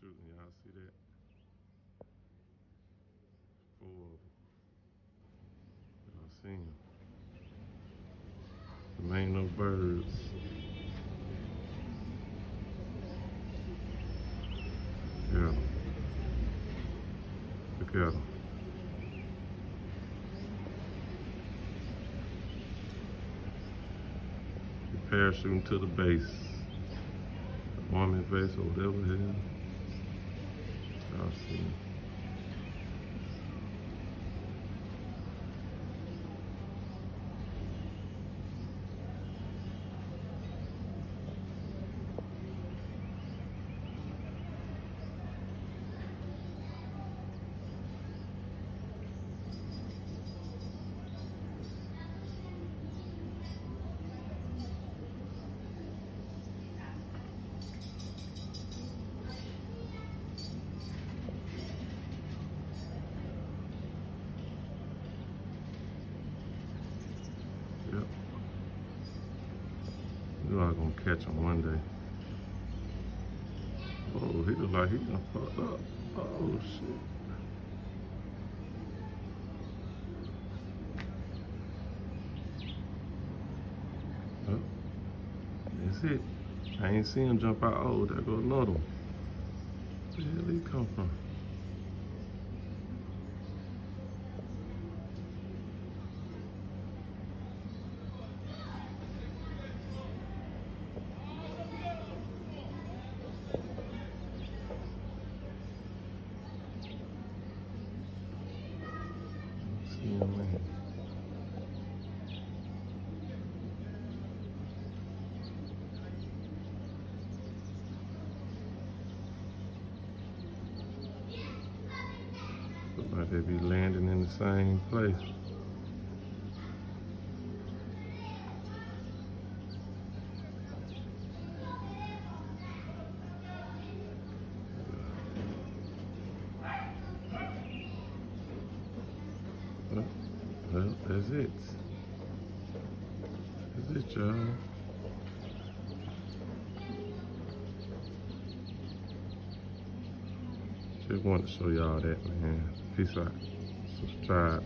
shooting. Y'all see that? Four of them. Y'all seen them. There ain't no birds. Yeah. Look at them. Parachuting to the base. Army base or whatever it is. Y'all see. You are gonna catch him one day. Oh, he look like he done fucked up. Oh shit. That's it. I ain't seen him jump out. Oh, there go another one. Where did he come from? See him man. Look like they be landing in the same place. Well, well, that's it. That's it, y'all. Just wanted to show y'all that, man. Peace out. Subscribe.